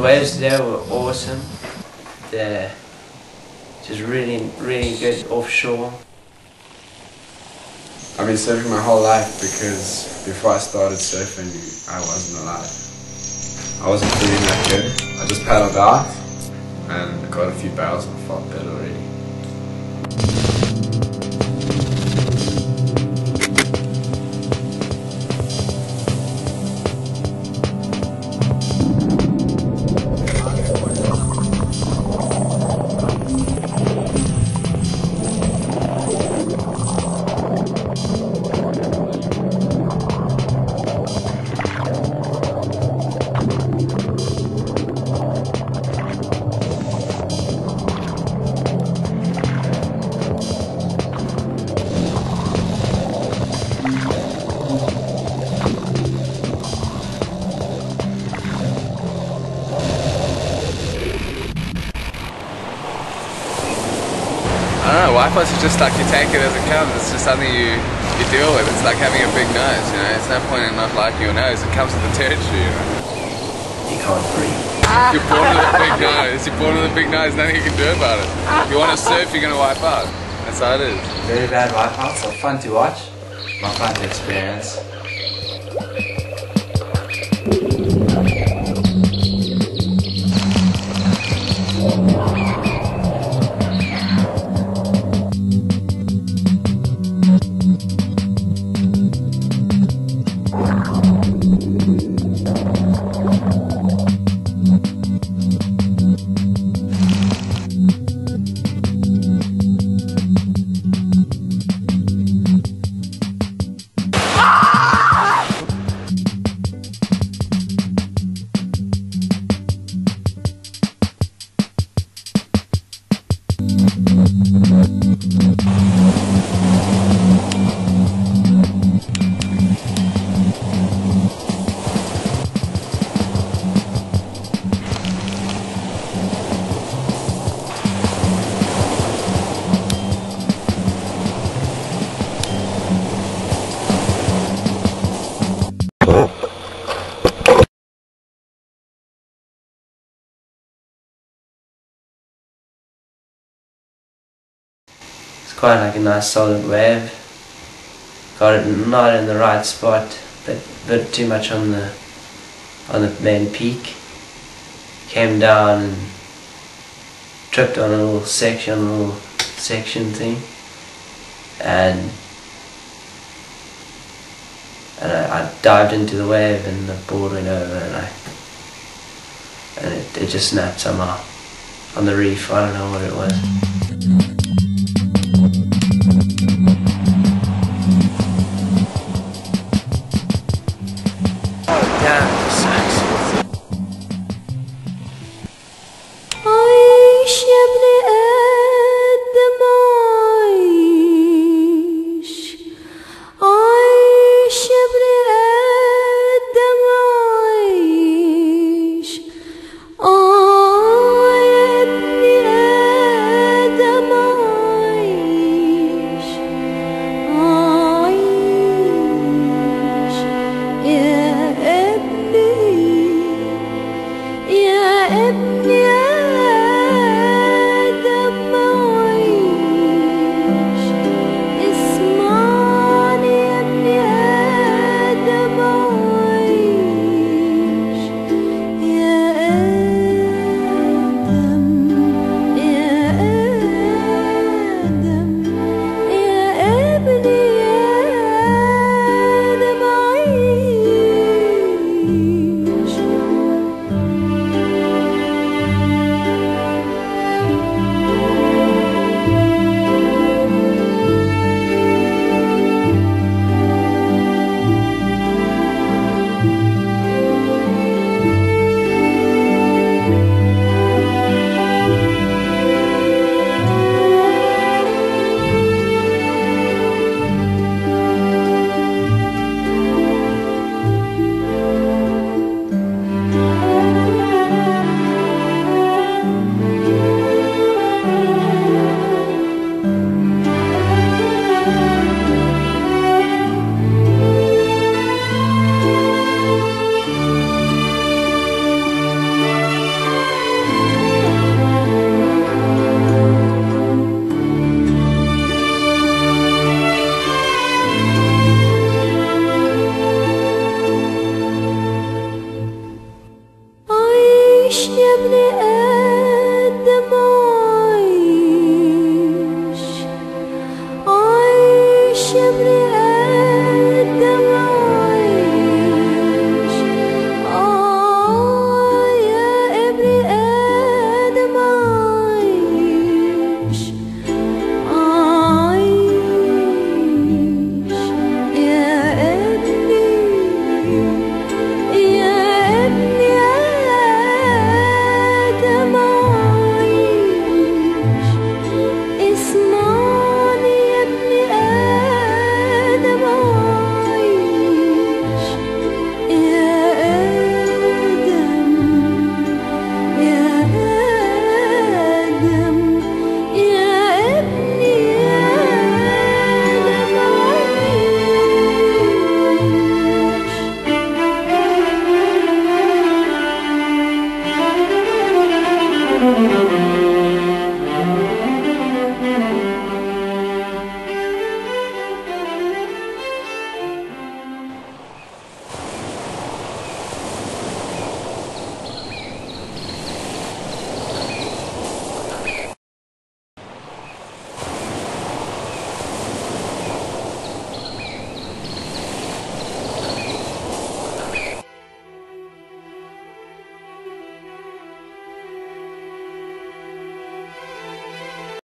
waves there were awesome. They're just really, really good offshore. I've been surfing my whole life because before I started surfing, I wasn't alive. I wasn't feeling that good. I just paddled out and got a few barrels and felt good already. I don't know, wipe is just like you take it as it comes. It's just something you, you deal with. It's like having a big nose, you know. It's no point in not liking your nose. It comes with the territory, you know. You can't breathe. You're born with a big nose. You're born with a big nose. Nothing you can do about it. If you want to surf, you're going to wipe out. That's how it is. Very bad wipeouts are fun to watch, not fun to experience. Quite like a nice solid wave. Got it not in the right spot, but bit too much on the on the main peak. Came down and tripped on a little section, a little section thing, and and I, I dived into the wave and the board went over and I and it, it just snapped somehow on the reef. I don't know what it was. Mm.